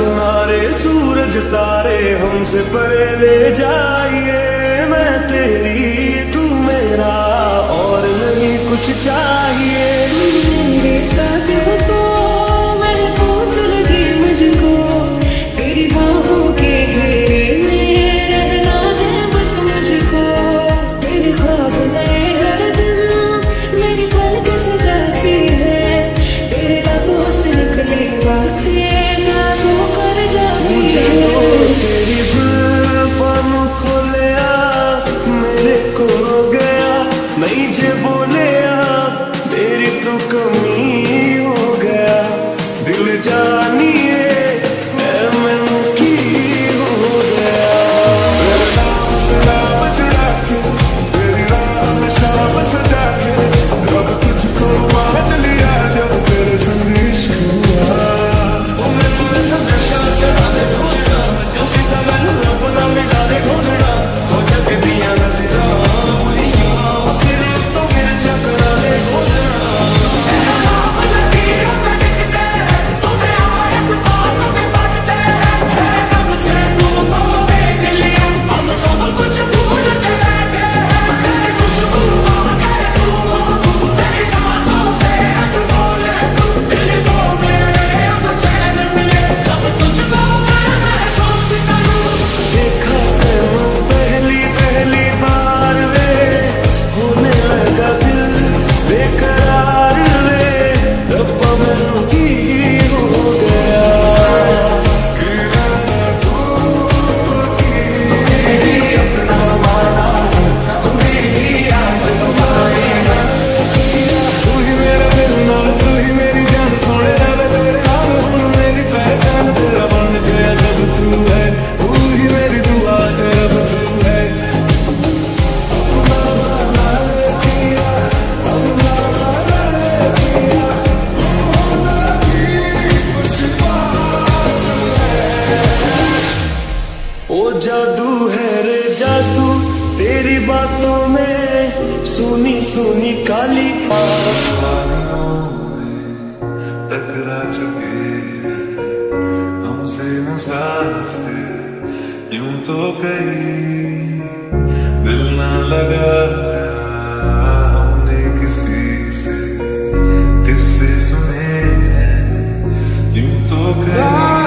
महल बना रे सूरज तारे हमसे परे ले जाइए। am sensate yun to de dil na lagaya हमने que se किससे सुने यूं तो कहीं